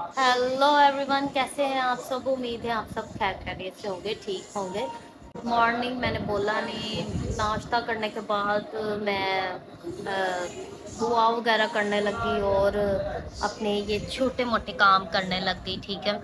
Hello everyone कैसे हैं आप सब? उम्मीद है आप सब खैर खैरियत से होंगे, ठीक होंगे। मॉर्निंग मैंने बोला नहीं, नाश्ता करने के बाद मैं दुआ वगैरह करने लगी और अपने ये छोटे मोटे काम करने लग, ठीक है?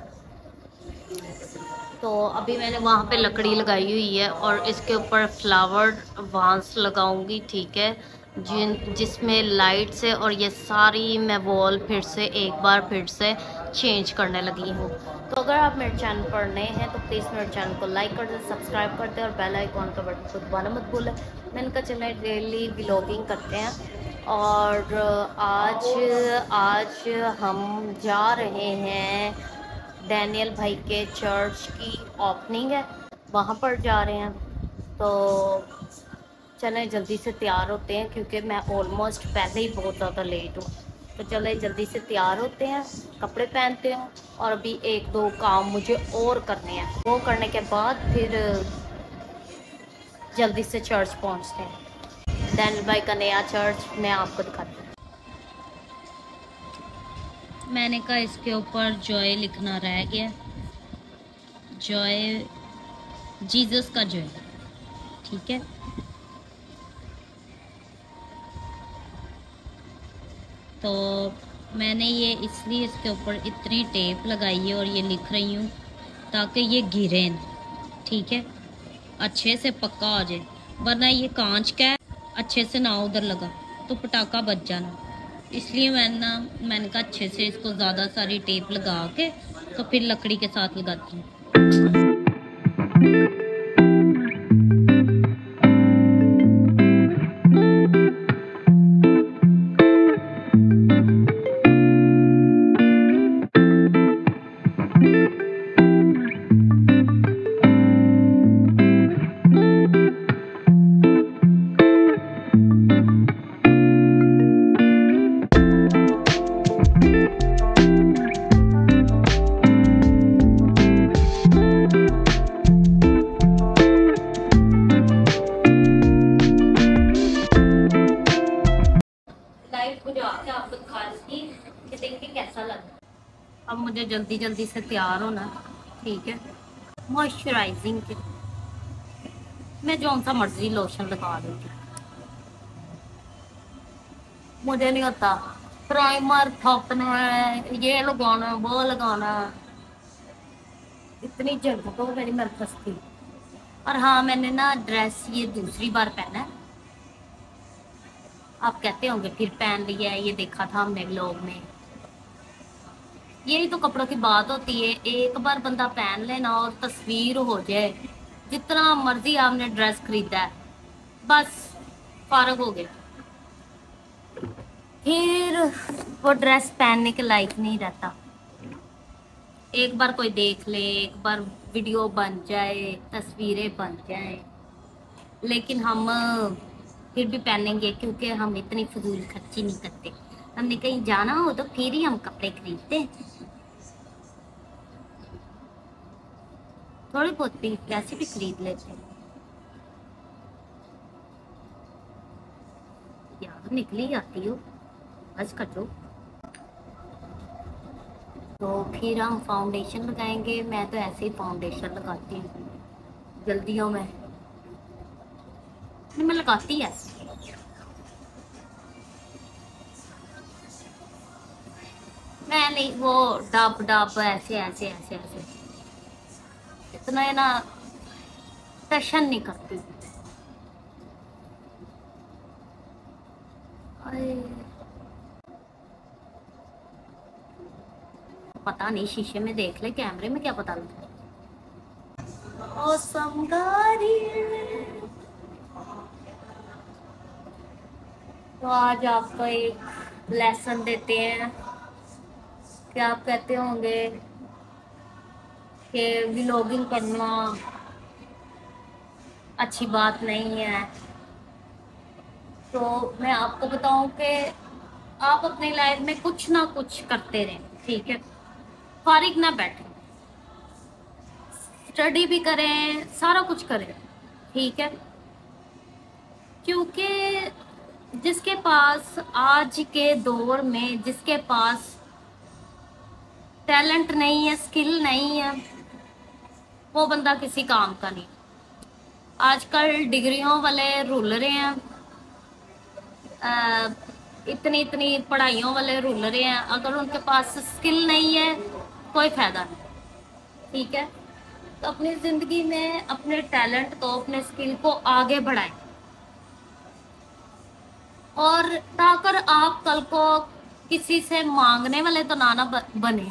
तो अभी मैंने वहाँ पे लकड़ी लगाई हुई है और इसके ऊपर फ्लावर वांस लगाऊँगी, ठीक है? जिन, जिसमें लाइट से और ये सारी मैं वॉल फिर से, एक बार फिर से चेंज करने लगी हूँ। तो अगर आप मेरे चैनल पर नए हैं तो प्लीज़ मेरे चैनल को लाइक कर दे सब्सक्राइब कर दे और बेल आइकॉन का बटन को दबाना मत भूलें मैंने कहा चले डेली ब्लॉगिंग करते हैं। और आज आज हम जा रहे हैं डैनियल भाई के चर्च की ओपनिंग है। वहाँ पर जा रहे हैं। तो चलें, जल्दी से तैयार होते हैं, क्योंकि मैं ऑलमोस्ट पहले ही बहुत ज़्यादा लेट हूँ। तो चले जल्दी से तैयार होते हैं, कपड़े पहनते हैं और अभी एक दो काम मुझे और करने हैं। वो करने के बाद फिर जल्दी से चर्च पहुँचते हैं। दैन भाई का नया चर्च मैं आपको दिखाती हूँ। मैंने कहा इसके ऊपर जॉय लिखना रह गया। जॉय जीसस का जॉय ठीक है? तो मैंने ये इसलिए इसके ऊपर इतनी टेप लगाई है और ये लिख रही हूँ ताकि ये गिरे ठीक है? अच्छे से पक्का आ जाए। वरना ये कांच का है, अच्छे से ना उधर लगा तो पटाखा बच जाना। इसलिए मैंने ना, मैंने कहा अच्छे से इसको ज़्यादा सारी टेप लगा के तो फिर लकड़ी के साथ लगाती हूँ। तैयार होना, ठीक है? मॉइस्चराइजिंग के। मैं जो सा मर्ज़ी लोशन लगा दूँगी। मुझे नहीं होता प्राइमर थपना है, ये लगाना, वो लगाना। इतनी जल्द तो मेरी नर्वस थी। और हाँ मैंने ना ड्रेस ये दूसरी बार पहना है। आप कहते होंगे, फिर पहन लिया है, ये देखा था हमने लोग में। यही तो कपड़ों की बात होती है। एक बार बंदा पहन लेना और तस्वीर हो जाए। जितना मर्ज़ी आपने ड्रेस खरीदा है। बस, फारग हो गया। फिर वो ड्रेस पहनने के लायक नहीं रहता। एक बार कोई देख ले, एक बार वीडियो बन जाए, तस्वीरें बन जाए। लेकिन हम फिर भी पहनेंगे क्योंकि हम इतनी फजूल खर्ची नहीं करते। हमने कहीं जाना हो तो फिर ही हम कपड़े खरीदते थोड़े बहुत भी, कैसे भी खरीद लेते हैं। यार, निकली जाती हो। बस कटो। तो फिर हम फाउंडेशन लगाएँगे। मैं तो ऐसे ही फाउंडेशन लगाती हूँ। जल्दियों में। मैं मैं लगाती ऐसे। मैं नहीं, वो डब डब ऐसे ऐसे ऐसे ऐसे। इतना है ना टशन नहीं करती। पता नहीं, शीशे में देख ले, कैमरे में क्या पता लगता तो आज आपको एक लेसन देते हैं। क्या आप कहते होंगे? कि व्लॉगिंग करना अच्छी बात नहीं है। तो मैं आपको बताऊँ कि आप अपनी लाइफ में कुछ ना कुछ करते रहें, ठीक है? फारिग ना बैठे। स्टडी भी करें, सारा कुछ करें, ठीक है? क्योंकि जिसके पास आज के दौर में, जिसके पास टैलेंट नहीं है स्किल नहीं है वो बंदा किसी काम का नहीं। आजकल डिग्रियों वाले रूल रहे हैं। इतनी इतनी पढ़ाइयों वाले रूल रहे हैं। अगर उनके पास स्किल नहीं है, कोई फ़ायदा नहीं। ठीक है? तो अपनी ज़िंदगी में अपने टैलेंट को, अपने स्किल को आगे बढ़ाएँ। और ताकर आप कल को किसी से मांगने वाले तो ना ना बने।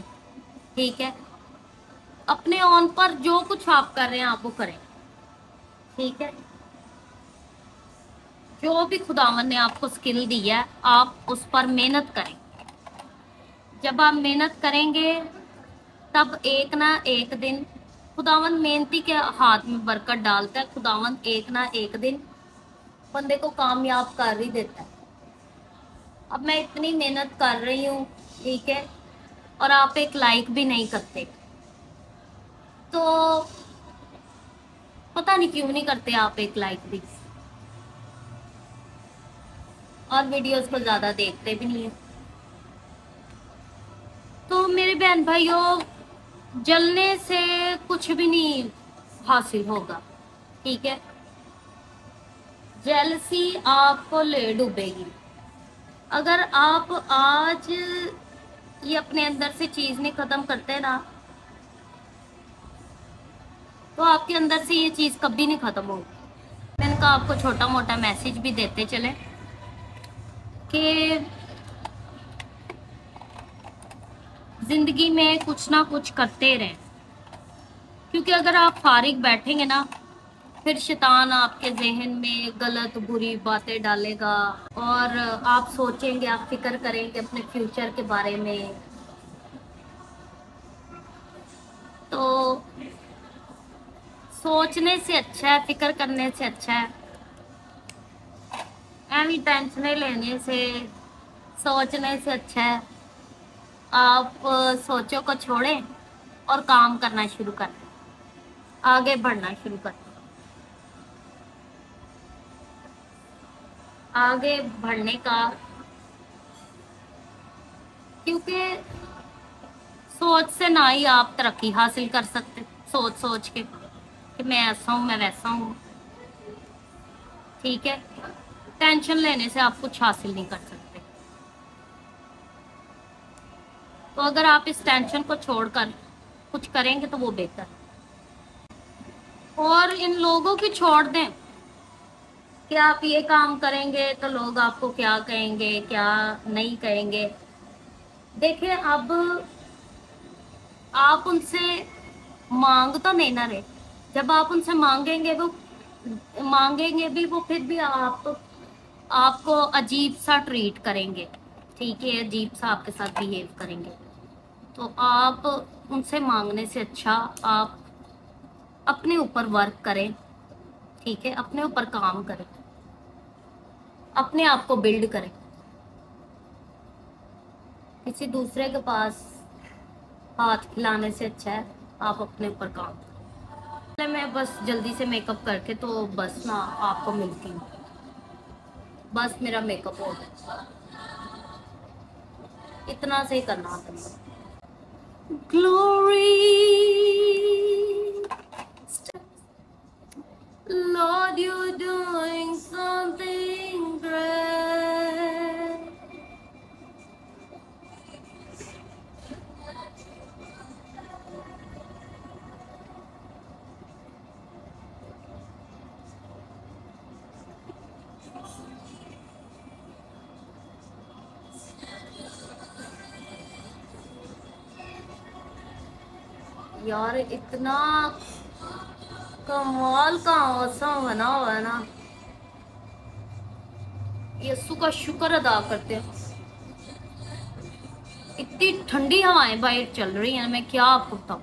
ठीक है? अपने ऑन पर जो कुछ आप कर रहे हैं, आप वो करें। ठीक है? जो भी खुदावन ने आपको स्किल दी है, आप उस पर मेहनत करें। जब आप मेहनत करेंगे, तब एक ना एक दिन खुदावन मेहनती के हाथ में बरकत डालता है। खुदावन एक ना एक दिन बंदे को कामयाब कर ही देता है। अब मैं इतनी मेहनत कर रही हूँ, ठीक है? और आप एक लाइक भी नहीं करते। तो पता नहीं क्यों नहीं करते आप एक लाइक भी। और वीडियोस को ज़्यादा देखते भी नहीं है। तो मेरे बहन भाइयों, जलने से कुछ भी नहीं हासिल होगा, ठीक है? जेलसी आपको ले डूबेगी। अगर आप आज ये अपने अंदर से चीज़ नहीं ख़त्म करते ना तो आपके अंदर से ये चीज़ कभी नहीं ख़त्म होगी। मैंने कहा, आपको छोटा मोटा मैसेज भी देते चले कि ज़िंदगी में कुछ ना कुछ करते रहें। क्योंकि अगर आप फारिग बैठेंगे ना, फिर शैतान आपके जहन में गलत, बुरी बातें डालेगा और आप सोचेंगे, आप फ़िक्र करेंगे अपने फ्यूचर के बारे में। तो सोचने से अच्छा है, फ़िक्र करने से अच्छा है। एवं टेंशन लेने से सोचने से अच्छा है। आप सोचो को छोड़ें और काम करना शुरू कर आगे बढ़ना शुरू कर आगे बढ़ने का क्योंकि सोच से ना ही आप तरक्की हासिल कर सकते सोच सोच के। कि मैं ऐसा हूँ मैं वैसा हूँ। ठीक है? टेंशन लेने से आप कुछ हासिल नहीं कर सकते। तो अगर आप इस टेंशन को छोड़कर कुछ करेंगे तो वो बेहतर और इन लोगों की छोड़ दें कि आप ये काम करेंगे तो लोग आपको क्या कहेंगे, क्या नहीं कहेंगे। देखिए, अब आप उनसे मांग तो नहीं ना रहे। जब आप उनसे मांगेंगे वो, मांगेंगे भी, वो फिर भी आप, आपको अजीब सा ट्रीट करेंगे। ठीक है, अजीब सा आपके साथ बिहेव करेंगे। तो आप उनसे मांगने से अच्छा आप अपने ऊपर वर्क करें। ठीक है, अपने ऊपर काम करें। अपने आप को बिल्ड करें। किसी दूसरे के पास हाथ खिलाने से अच्छा है, आप अपने ऊपर काम करें। मैं बस जल्दी से मेकअप करके तो बस ना आपको मिलती हूँ। बस मेरा मेकअप हो गया। इतना से ही करना था glory Lord, you're doing something इतना कमाल का मौसम बना हुआ है ना। यस्सु का शुक्र अदा करते हैं। इतनी ठंडी हवाएँ बाहर चल रही हैं, मैं क्या आपको बताऊँ।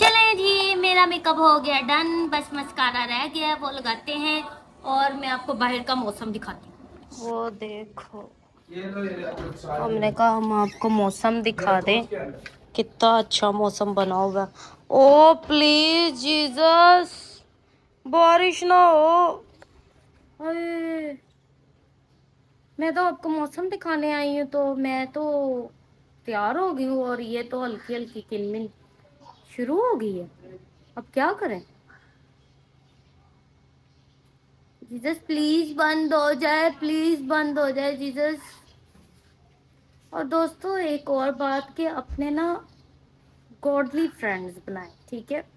चले जी, मेरा मेकअप हो गया डन बस मस्कारा रह गया, वो लगाते हैं और मैं आपको बाहर का मौसम दिखाती हूँ। वो देखो। हमने कहा हम आपको मौसम दिखा दें। कितना अच्छा मौसम बना हुआ। ओ प्लीज़ जीसस बारिश ना हो। मैं तो आपको मौसम दिखाने आई हूँ तो मैं तो तैयार हो गई हूँ, और ये तो हल्की हल्की किलमिल शुरू हो गई है। अब क्या करें? जीसस प्लीज़ बंद हो जाए प्लीज़ बंद हो जाए जीसस। और दोस्तों, एक और बात कि अपने ना गॉडली फ्रेंड्स बनाए, ठीक है?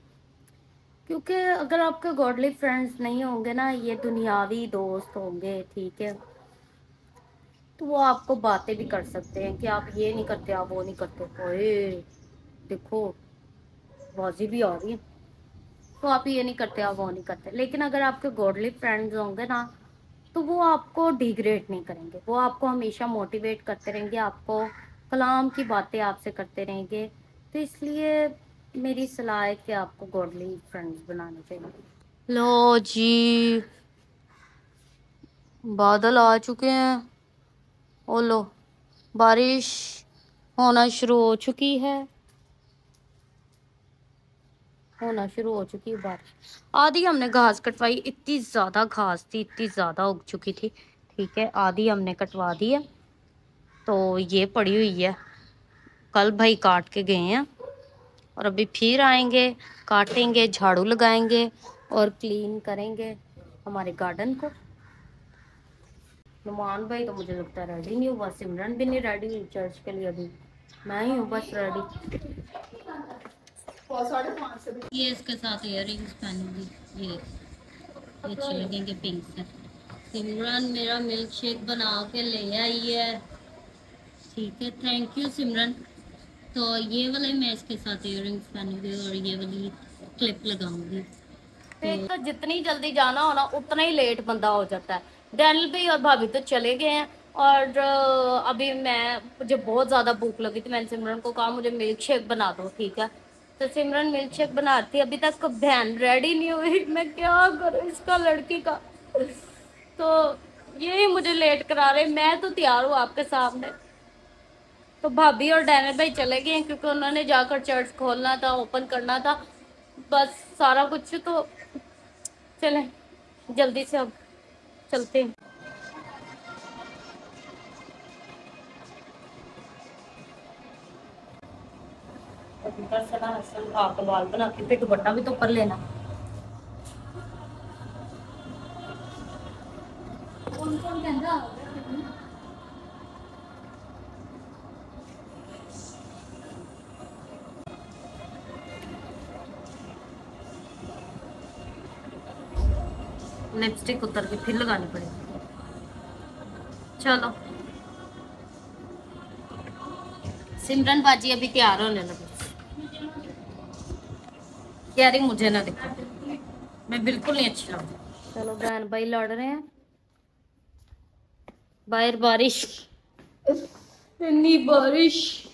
क्योंकि अगर आपके गॉडली फ्रेंड्स नहीं होंगे ना, ये दुनियावी दोस्त होंगे, ठीक है? तो वो आपको बातें भी कर सकते हैं कि आप ये नहीं करते, आप वो नहीं करते। ओए, देखो, बाजी भी आ रही है। तो आप ये नहीं करते, आप वो नहीं करते। लेकिन अगर आपके गॉडली फ्रेंड्स होंगे ना तो वो आपको डिग्रेड नहीं करेंगे। वो आपको हमेशा मोटिवेट करते रहेंगे, आपको कलाम की बातें आपसे करते रहेंगे। तो इसलिए मेरी सलाह है कि आपको गॉडली फ्रेंड्स बनाने चाहिए। लो जी। बादल आ चुके हैं। ओ लो, बारिश होना शुरू हो चुकी है। होना शुरू हो चुकी है बारिश। आधी हमने घास कटवाई, इतनी ज़्यादा घास थी, इतनी ज़्यादा उग चुकी थी। ठीक है, आधी हमने कटवा दी है तो ये पड़ी हुई है। कल भाई काट के गए हैं और अभी फिर आएँगे, काटेंगे, झाड़ू लगाएँगे और क्लीन करेंगे हमारे गार्डन को। नुमान भाई तो मुझे लगता है रेडी नहीं हुआ, सिमरन भी नहीं रेडी हुई चर्च के लिए अभी। मैं ही हूँ बस रेडी ये इसके साथ इयर रिंग्स पहनूँगी ये ये अच्छे लगेंगे पिंक से। सिमरन मेरा मिल्क शेक बना के ले आई है। ठीक है थैंक यू सिमरन। तो ये वाले मैं इसके साथ इयर रिंग्स पहनूँगी और ये वाली क्लिप लगाऊँगी। तो जितनी जल्दी जाना हो ना उतना ही लेट बंदा हो जाता है। डैनल भाई और भाभी तो चले गए हैं और अभी मैं मुझे बहुत ज़्यादा भूख लगी थी मैंने सिमरन को कहा मुझे मिल्क शेक बना दो ठीक है? तो सिमरन मिल्क शेक बनाती, अभी तक बहन रेडी नहीं हुई। मैं क्या करूँ इसका लड़की का? तो यही मुझे लेट करा रहे। मैं तो तैयार हूँ आपके सामने। तो भाभी और डैनर भाई चले गए क्योंकि उन्होंने जाकर चर्च खोलना था ओपन करना था। बस सारा कुछ तो चलें। जल्दी से अब चलते हैं। बाल बना के फिर दुपट्टा भी तो ऊपर लेना। कौन कौन कहता लिपस्टिक उतर के फिर लगानी पड़ेगी। चलो। सिमरन बाजी अभी तैयार होने लगे। कह मुझे ना देखो। मैं बिल्कुल नहीं अच्छी लगती। चलो बहन भाई लड़ रहे हैं। बाहर बारिश। इतनी बारिश।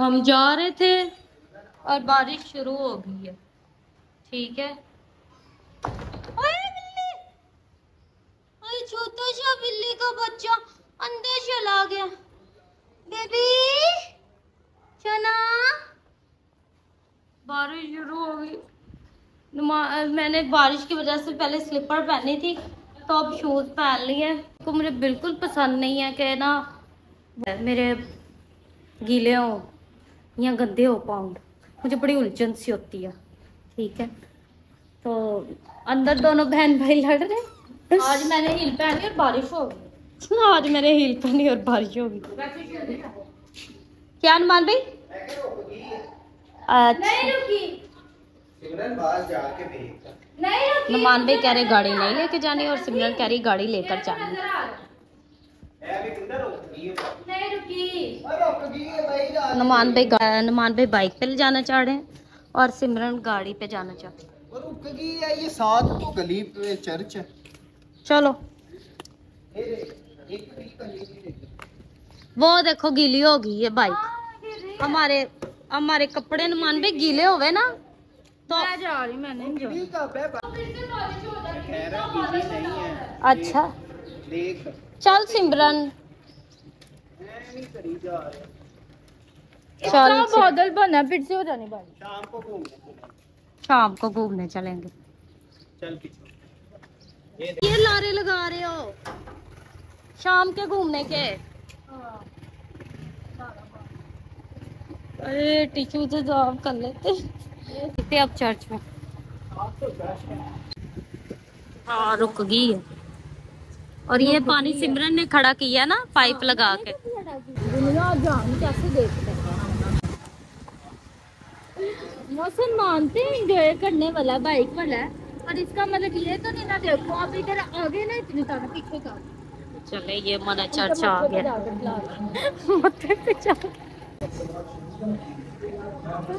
हम जा रहे थे और बारिश शुरू हो गई है। ठीक है? छोटा सा बिल्ली का बच्चा अंदर चला गया। बेबी! चना! बारिश शुरू हो गई। मैंने बारिश की वजह से पहले स्लीपर पहनी थी तो अब शूज़ पहन लिए तो मुझे बिल्कुल पसंद नहीं है कि ना। मेरे गीले हो या गंदे हो पाउंड, मुझे बड़ी उलझन सी होती है, ठीक है? तो अंदर दोनों बहन भाई लड़ रहे आज मैंने हील पहनी और बारिश हो गई। आज मैंने हील पहनी और बारिश हो गई। क्या अनुमान भाई? नुमान भाई कह रहे गाड़ी नहीं लेके जानी और सिमरन कह रही गाड़ी लेकर जानी। नुमान भाई नुमान भाई बाइक पे ले जाना चाह रहे हैं और सिमरन गाड़ी पे जाना चाहते हैं। ये साथ तो गली पे चर्च है। चलो। वो देखो गीली हो गई है बाइक। हमारे हमारे कपड़े मान भी गीले हो ना तो मैं जा रही मैंने अच्छा। चल सिमरन। चल बादल बना फिर से हो जाने वाली शाम को घूमने चलेंगे। चल ये लारे लगा रहे हो। शाम के घूमने के। अरे टिश्यू से जॉब कर लेते। थे अब चर्च में। हाँ रुक गई है। और ये पानी सिमरन ने खड़ा किया ना पाइप लगा के। दुनिया जान कैसे देखते हैं। मौसम मानते हैं एंजॉय करने वाला बाइक वाला है और इसका मतलब ये तो नहीं ना देखो आप इधर आगे ना इतने सारे पीछे का चले ये मना चर्च आ गया। मत्थे पे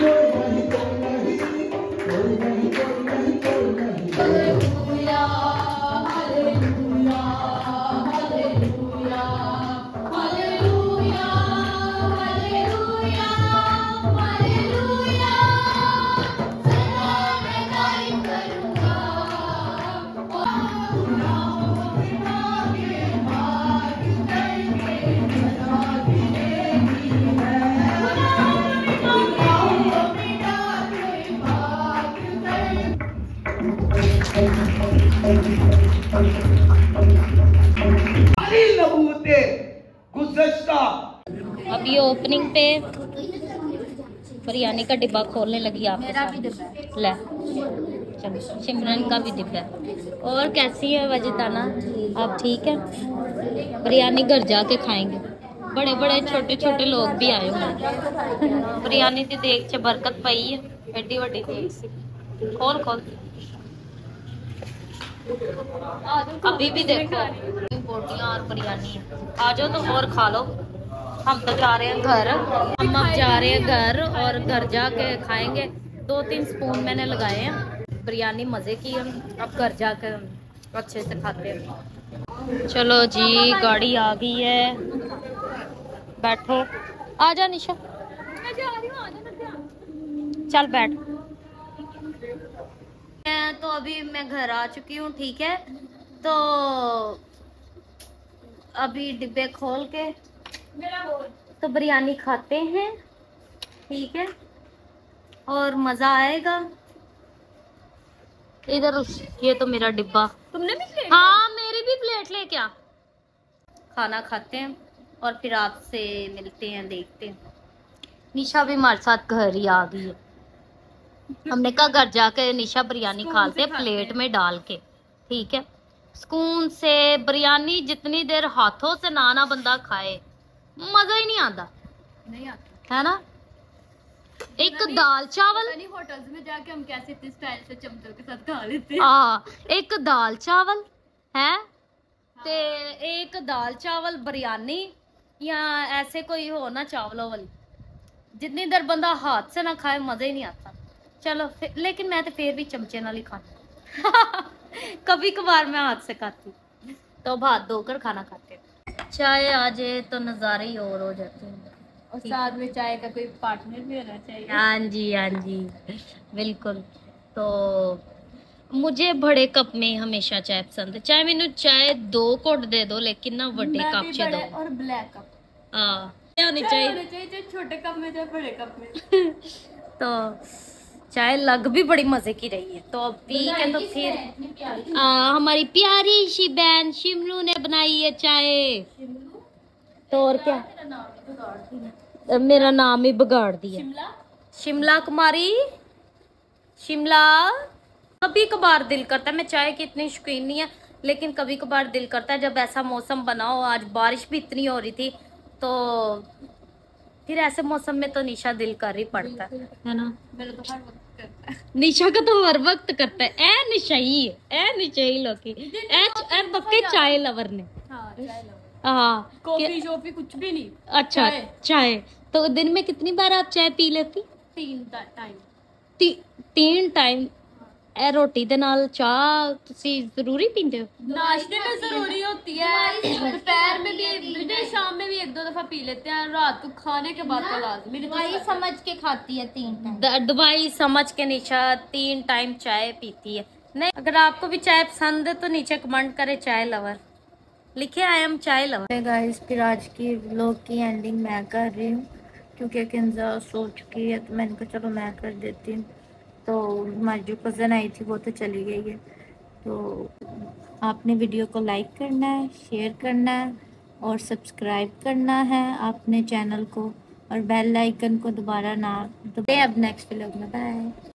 चढ़ सारी पानी का डिब्बा खोलने लगी आप ले चलो सिमरन का भी डिब्बा और कैसी है वजदाना आप ठीक है? बिरयानी घर जाके खाएँगे। बड़े बड़े छोटे छोटे लोग भी आए हुए बिरयानी की देख से बरकत पई है। एडी वी खोल खोल। अभी भी देखो। बोटियाँ और बिरयानी आ जाओ तो और खा लो। हम तो जा रहे हैं घर। हम अब जा रहे हैं घर और घर जाके खाएँगे। दो तीन स्पून मैंने लगाए हैं। बिरयानी मज़े की है। अब घर जाकर अच्छे से खाते हैं। चलो जी, गाड़ी आ गई है। बैठो। आ जा निशा। चल बैठ। मैं तो अभी, मैं घर आ चुकी हूँ, ठीक है? तो अभी डिब्बे खोल के तो बिरयानी खाते हैं ठीक है? और मज़ा आएगा। इधर ये तो मेरा डिब्बा। तुमने भी प्लेट हाँ मेरी भी प्लेट ले क्या? खाना खाते हैं और फिर आपसे मिलते हैं देखते हैं। निशा भी हमारे साथ घर ही आ गई है। हमने कहा घर जाके निशा बिरयानी खाते प्लेट में डाल के ठीक है? सुकून से बिरयानी जितनी देर हाथों से नाना बंदा खाए मज़ा ही नहीं आता नहीं आता है ना एक दाल चावल नहीं होटल्स में जाके हम कैसे इतने स्टाइल से चमचों के साथ खा लेते हैं आ एक दाल चावल है ते एक दाल चावल बिरयानी या ऐसे कोई हो ना चावलों वाली जितनी देर बंदा हाथ से ना खाए मज़ा ही नहीं आता चलो फिर लेकिन मैं तो फिर भी चमचे नाल ही खाती कभी कभार मैं हाथ से खाती हूँ। तो अब हाथ धोकर खाना खाते हैं चाय आ जाए तो नज़ारे ही और हो जाते हैं। और साथ में चाय का कोई पार्टनर भी होना चाहिए। हाँ जी हाँ जी बिल्कुल। तो मुझे बड़े कप में हमेशा चाय पसंद है। चाहे मैंने चाय दो घुट दे दो लेकिन ना बड़े कप च दो। और ब्लैक कप। हाँ होनी चाहिए। छोटे कप में चाहे बड़े कप में। तो चाय लग भी बड़ी मज़े की रही है। तो अब पी के तो फिर आ, हमारी प्यारी सी बहन शिमलू ने बनाई है चाय। तो और क्या? मेरा नाम ही बिगाड़ दिया शिमला? शिमला कुमारी? शिमला? कभी कभार दिल करता है। मैं चाय की इतनी शौकीन नहीं है लेकिन कभी कभार दिल करता है। जब ऐसा मौसम बना हो आज बारिश भी इतनी हो रही थी तो फिर ऐसे मौसम में तो निशा दिल कर ही पड़ता। है है ना? निशा का तो हर वक्त करता है। ए निशा ही ए निशा ही लोकी। ए ए पक्के चाय लवर ने। हाँ चाय लवर। हाँ कॉफ़ी शॉफी कुछ भी नहीं अच्छा चाय। चाय। तो दिन में कितनी बार आप चाय पी लेती? तीन टाइम ती, तीन टाइम ਇਹ ਰੋਟੀ ਦੇ ਨਾਲ ਚਾਹ ਤੁਸੀਂ ਜ਼ਰੂਰੀ ਪੀਂਦੇ ਹੋ नाश्ते में जरूरी होती है दोपहर में भी एक- शाम में भी एक दो दफा पी लेते हैं रात को खाने के बाद तो लाजमी नहीं तो समझ के खाती है तीन टाइम द- दवाई समझ के निशा तीन टाइम चाय पीती है नहीं अगर आपको भी चाय पसंद है तो नीचे कमेंट करें चाय लवर लिखे I am chai lover guys फिर आज की व्लॉग की एंडिंग मैं कर रही हूँ क्योंकि किंजा सो चुकी है तो मैंने कहा चलो मैं कर देती हूँ तो हमारी जो कज़न आई थी, वो तो चली गई है। तो आपने वीडियो को लाइक करना है शेयर करना है और सब्सक्राइब करना है आपने चैनल को और बेल आइकन को दोबारा ना दबाएँ अब नेक्स्ट व्लॉग में बाय